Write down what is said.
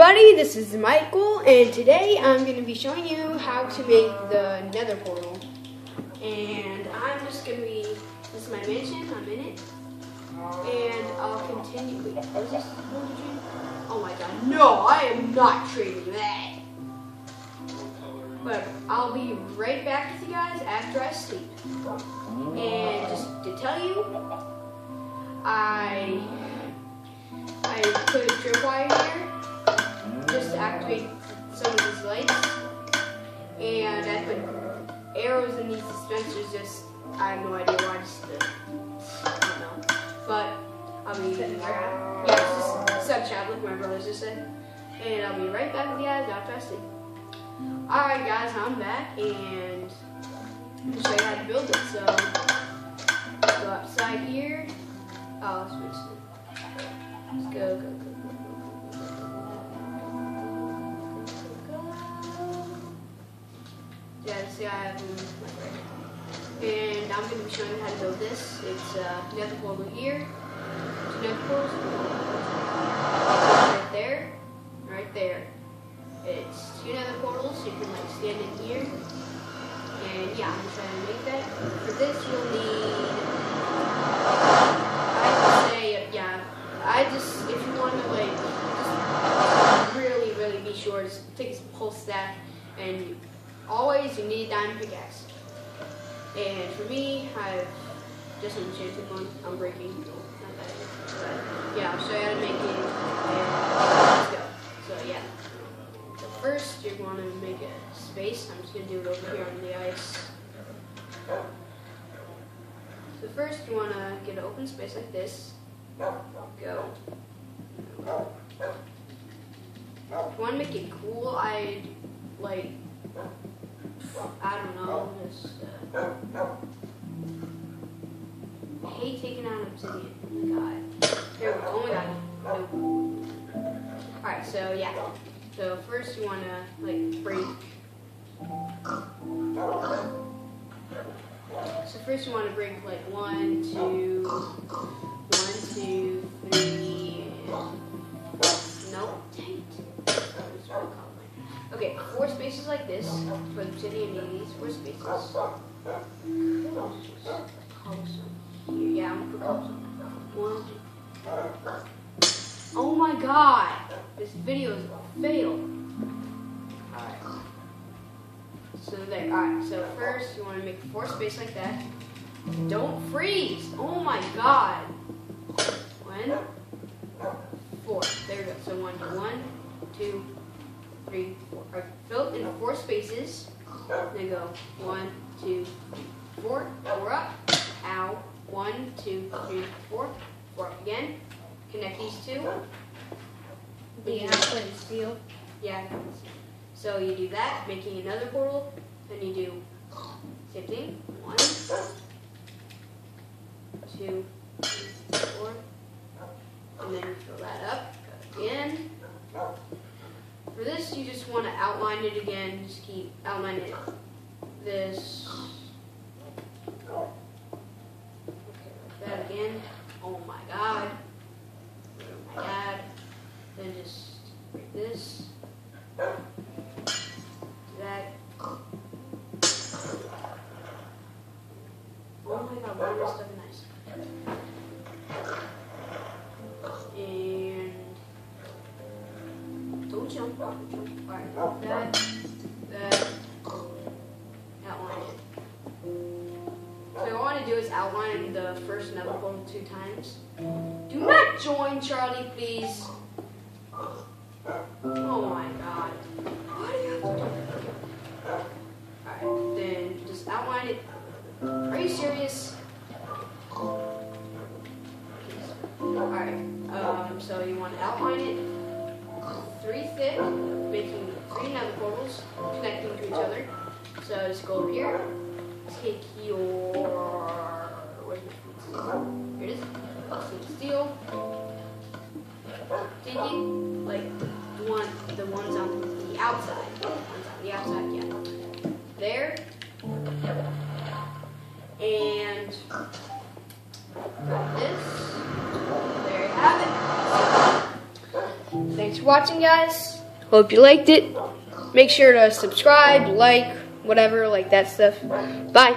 everybody, this is Michael, and today I'm going to be showing you how to make the nether portal. And I'm just going to be, this is my mansion, I'm in it, and I'll continue, wait, is this? Oh my god, no, I am not trading that. But I'll be right back with you guys after I sleep. And just to tell you, I activate some of these lights. And I put arrows in these dispensers just, I have no idea why, just to, I don't know. But I'll be, yeah, it's just sub chat like my brothers just said. And I'll be right back with you guys after I sleep. Alright guys, I'm back and I'll show you how to build it. So, go outside here. Oh, let's Let's go, go, go, go, Yeah. And I'm going to be showing you how to build this. It's uh, nether portal here. Two nether portals. Right there. Right there. It's two nether portals, so you can like stand in here. And yeah, I'm trying to make that. For this, you'll need I would say, yeah, I just, if you want to like, just really, really be sure, just take a whole stack, and always you need a diamond pickaxe. And for me, I've just enchanted one. I'm breaking. not that. But yeah, I'll show you how to make it. Let's go. So yeah. So first, you want to make a space. I'm just going to do it over here on the ice. So first, you want to get an open space like this go. If you want to make it cool, I'd like, I don't know, just, uh, hate taking out obsidian. Oh. Nope. Alright, so yeah. So first you want to, like, break. So first you want to break, like, one, two, one, two, three. Nope. Okay, four spaces like this for and these four spaces. Yeah, I'm gonna put One. Oh my god! This video is a fail. Alright. So there, alright, so first you want to make four space like that. Don't freeze! Oh my god! One, four. There we go. So one, one, two, three, four. Right, fill in four spaces. Then go one, two, four. Four up. Ow. One, two, three, four. Four up again. Connect these two. Do you have to? Yeah. So you do that, making another portal. Then you do same thing. One, two, three, four and then fill that up again. For this, you just want to outline it again. Just keep outlining it. This. Okay, like that again. Alright, that, that, outline it. So what I want to do is outline the first nether portal two times. Do not join, Charlie, please. Oh my god. Why do you have to do Alright, then just outline it. Are you serious? Alright, um, so you want to outline it thick, making three nether portals connecting to each oh. other. So just go up here, take your, Here it is. Oh, take steel, take it, like the one, the ones on the outside, the ones on the outside, yeah. There, thanks for watching, guys. Hope you liked it. Make sure to subscribe, like, whatever, like that stuff. Bye.